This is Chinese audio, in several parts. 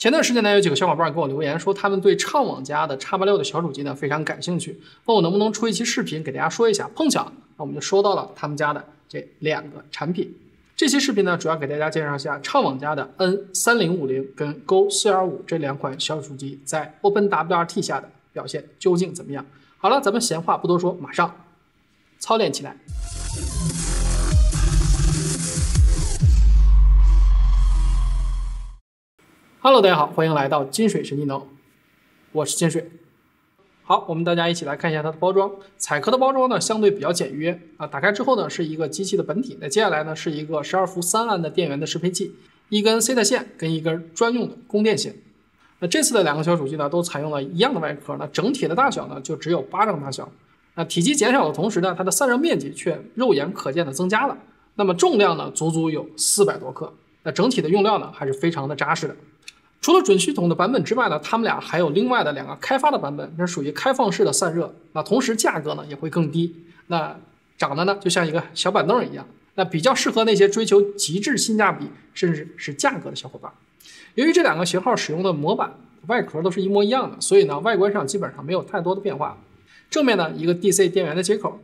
前段时间呢，有几个小伙伴给我留言说，他们对畅网家的叉八六的小主机呢非常感兴趣，问我能不能出一期视频给大家说一下。碰巧，那我们就收到了他们家的这两个产品。这期视频呢，主要给大家介绍一下畅网家的 N 三零五零跟 Go 四二五这两款小主机在 OpenWRT 下的表现究竟怎么样。好了，咱们闲话不多说，马上操练起来。Hello，大家好，欢迎来到金水神技能，我是金水。好，我们大家一起来看一下它的包装。彩壳的包装呢，相对比较简约啊。打开之后呢，是一个机器的本体。那接下来呢，是一个十二伏三安的电源的适配器，一根 SATA 线跟一根专用的供电线。那这次的两个小主机呢，都采用了一样的外壳。那整体的大小呢，就只有巴掌大小。那体积减少的同时呢，它的散热面积却肉眼可见的增加了。那么重量呢，足足有四百多克。那整体的用料呢，还是非常的扎实的。除了准系统的版本之外呢，他们俩还有另外的两个开发的版本，这属于开放式的散热。那同时价格呢也会更低。那长得呢就像一个小板凳一样，那比较适合那些追求极致性价比甚至是价格的小伙伴。由于这两个型号使用的模板外壳都是一模一样的，所以呢外观上基本上没有太多的变化。正面呢一个 DC 电源的接口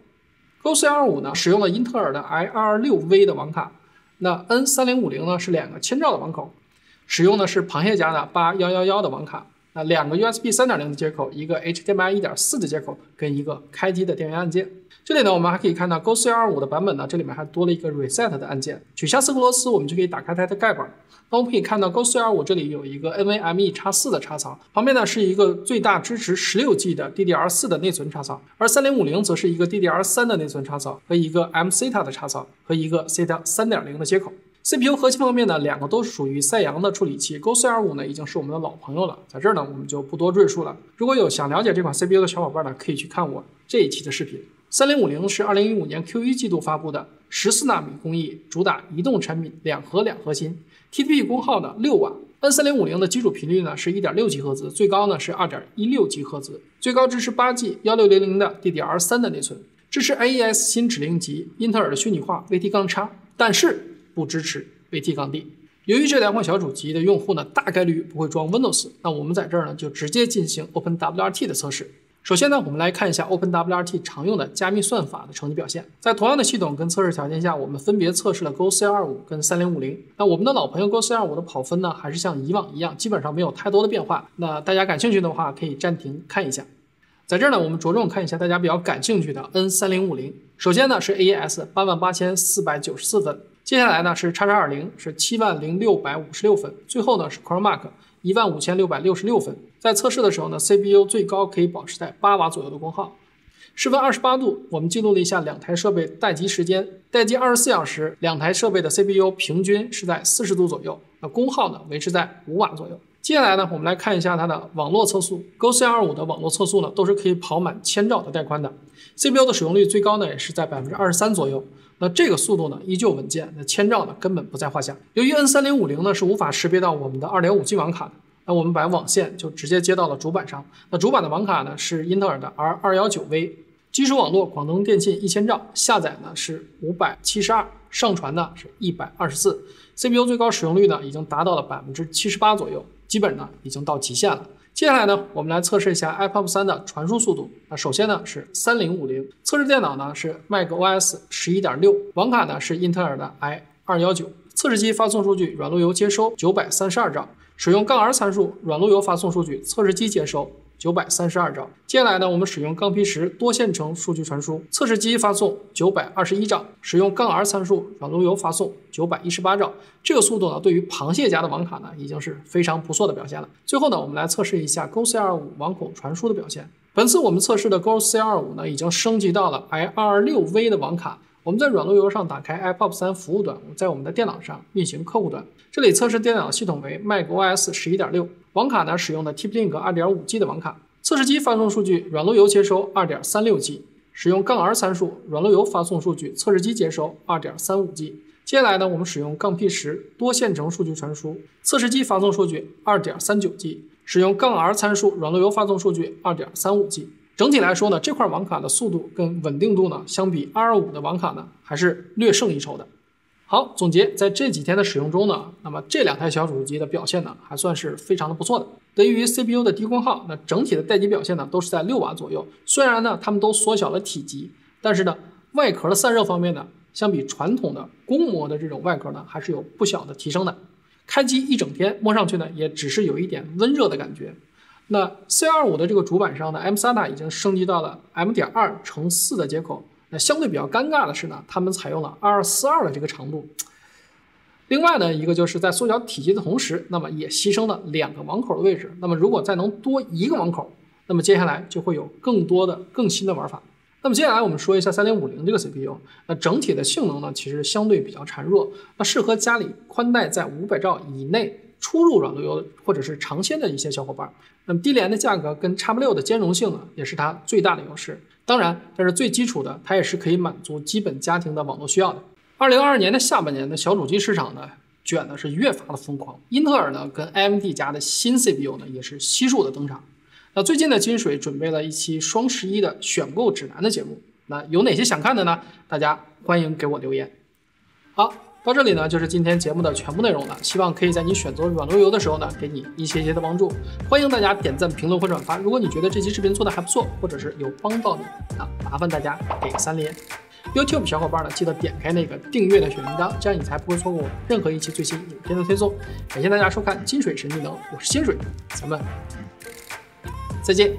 ，Go C25 呢使用了英特尔的 IR6V 的网卡，那 N3050 呢是两个千兆的网口。使用的是螃蟹家的八幺幺幺的网卡，那两个 USB 三点零的接口，一个 HDMI 一点四的接口，跟一个开机的电源按键。这里呢，我们还可以看到 Go C 二五的版本呢，这里面还多了一个 Reset 的按键。取下四个螺丝，我们就可以打开它的盖板。那我们可以看到 Go C 二五这里有一个 NVMe 插四的插槽，旁边呢是一个最大支持十六 G 的 DDR 四的内存插槽，而三零五零则是一个 DDR 三的内存插槽和一个 mSATA 的插槽和一个 SATA 三点零的接口。CPU 核心方面呢，两个都属于赛扬的处理器，Go C25 呢已经是我们的老朋友了，在这儿呢我们就不多赘述了。如果有想了解这款 CPU 的小伙伴呢，可以去看我这一期的视频。三零五零是二零一五年 Q 一季度发布的十四纳米工艺，主打移动产品两核两核心，TDP 功耗呢六瓦。N 三零五零的基础频率呢是一点六吉赫兹，最高呢是二点一六吉赫兹，最高支持八 G 幺六零零的 DDR 三的内存，支持 AES 新指令集，英特尔的虚拟化 VT 杠叉，但是。不支持 VT 杠 D。由于这两款小主机的用户呢，大概率不会装 Windows，那我们在这儿呢就直接进行 OpenWRT 的测试。首先呢，我们来看一下 OpenWRT 常用的加密算法的成绩表现。在同样的系统跟测试条件下，我们分别测试了 Go C25 跟3050。那我们的老朋友 Go C25 的跑分呢，还是像以往一样，基本上没有太多的变化。那大家感兴趣的话，可以暂停看一下。在这儿呢，我们着重看一下大家比较感兴趣的 N3050。首先呢是 AES 八万八千四百九十四分。接下来呢是叉叉二零是七万零六百五十六分，最后呢是 ChromeMark 一万五千六百六十六分。在测试的时候呢，CPU 最高可以保持在八瓦左右的功耗。室温二十八度，我们记录了一下两台设备待机时间，待机二十四小时，两台设备的 CPU 平均是在四十度左右，那功耗呢维持在五瓦左右。接下来呢，我们来看一下它的网络测速，Go C25 的网络测速呢都是可以跑满千兆的带宽的，CPU 的使用率最高呢也是在百分之二十三左右。那这个速度呢，依旧稳健，那千兆呢根本不在话下。由于 N 三零五零呢是无法识别到我们的二点五 G 网卡的，那我们把网线就直接接到了主板上。那主板的网卡呢是英特尔的 R 二幺九 V，基础网络广东电信一千兆，下载呢是五百七十二，上传呢是一百二十四，CPU 最高使用率呢已经达到了百分之七十八左右，基本呢已经到极限了。接下来呢，我们来测试一下 iPop 三的传输速度。那首先呢是三零五零，测试电脑呢是 macOS 十一点六，网卡呢是英特尔的 i 二幺九，测试机发送数据软路由接收九百三十二兆，使用杠 R 参数软路由发送数据，测试机接收。九百三十二兆。接下来呢，我们使用杠 P 十多线程数据传输，测试机发送九百二十一兆，使用杠 R 参数软路由发送九百一十八兆。这个速度呢，对于螃蟹家的网卡呢，已经是非常不错的表现了。最后呢，我们来测试一下 Go C25 网口传输的表现。本次我们测试的 Go C25 呢，已经升级到了 i 2 6 V 的网卡。我们在软路由上打开 iPop 三服务端，在我们的电脑上运行客户端。这里测试电脑系统为 macOS 十一点六，网卡呢使用的 TP-Link 二点五 G 的网卡。测试机发送数据软路由接收二点三六 G，使用杠 R 参数软路由发送数据，测试机接收二点三五 G。接下来呢，我们使用杠 P 十多线程数据传输，测试机发送数据二点三九 G，使用杠 R 参数软路由发送数据二点三五 G。整体来说呢，这块网卡的速度跟稳定度呢，相比 R 五的网卡呢，还是略胜一筹的。好，总结在这几天的使用中呢，那么这两台小主机的表现呢，还算是非常的不错的。得益于 CPU 的低功耗，那整体的待机表现呢，都是在六瓦左右。虽然呢，它们都缩小了体积，但是呢，外壳的散热方面呢，相比传统的公模的这种外壳呢，还是有不小的提升的。开机一整天摸上去呢，也只是有一点温热的感觉。那 C25 的这个主板上呢，M-SATA 已经升级到了 M.2 乘4的接口。那相对比较尴尬的是呢，他们采用了二二四二的这个长度。另外呢，一个就是在缩小体积的同时，那么也牺牲了两个网口的位置。那么如果再能多一个网口，那么接下来就会有更多的更新的玩法。那么接下来我们说一下三零五零这个 CPU。那整体的性能呢，其实相对比较孱弱，那适合家里宽带在五百兆以内出入软路由或者是长线的一些小伙伴。那么低廉的价格跟叉八六的兼容性呢，也是它最大的优势。当然，这是最基础的，它也是可以满足基本家庭的网络需要的。二零二二年的下半年的小主机市场呢，卷的是越发的疯狂。英特尔呢，跟 AMD 家的新 CPU 呢，也是悉数的登场。那最近呢，金水准备了一期双十一的选购指南的节目，那有哪些想看的呢？大家欢迎给我留言。好。到这里呢，就是今天节目的全部内容了。希望可以在你选择软路由的时候呢，给你一些些的帮助。欢迎大家点赞、评论或转发。如果你觉得这期视频做的还不错，或者是有帮到你，那麻烦大家给三连。YouTube 小伙伴呢，记得点开那个订阅的小铃铛，这样你才不会错过任何一期最新影片的推送。感谢大家收看金水神技能，我是金水，咱们再见。